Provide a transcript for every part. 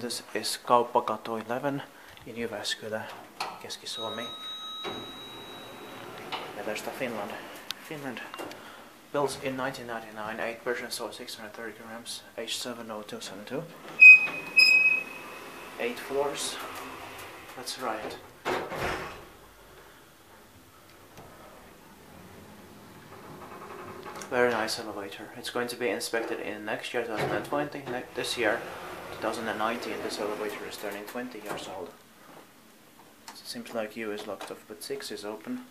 and this is Kauppakatu 11 in Jyväskylä, Keski-Suomi. Metästä Finland. Finland. Built in 1999, 8 versions or 630 grams, H70272. 8 floors. That's right. Very nice elevator. It's going to be inspected in next year, 2020. Ne this year, 2019, this elevator is turning 20 years old. Seems like U is locked off, but 6 is open.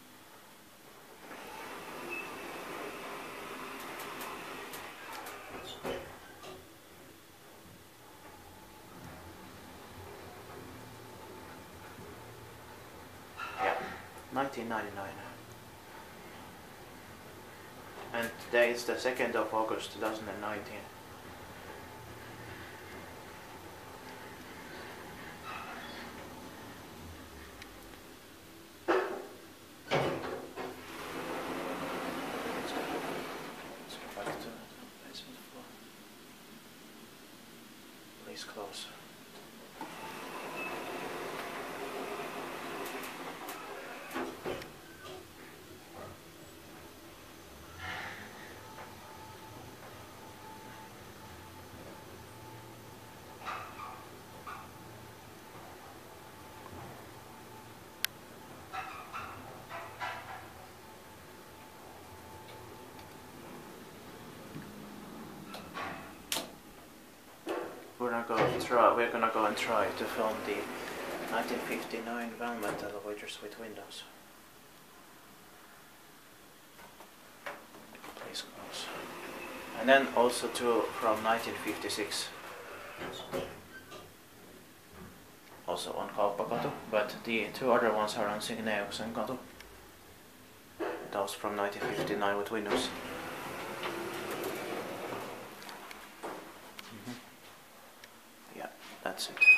Yeah, 1999. And today is the 2nd of August 2019. Let's go, let's go back to the basement floor. Please close. We're gonna go try. We're gonna go and try to film the 1959 Valmet elevators with windows. Please close. And then also two from 1956. Also on Kauppakatu, but the two other ones are on Signeuksen katu. Those from 1959 with windows. Yeah, that's it.